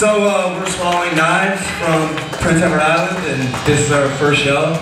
So uh, we're swallowing knives from Prince Edward Island, and this is our first show.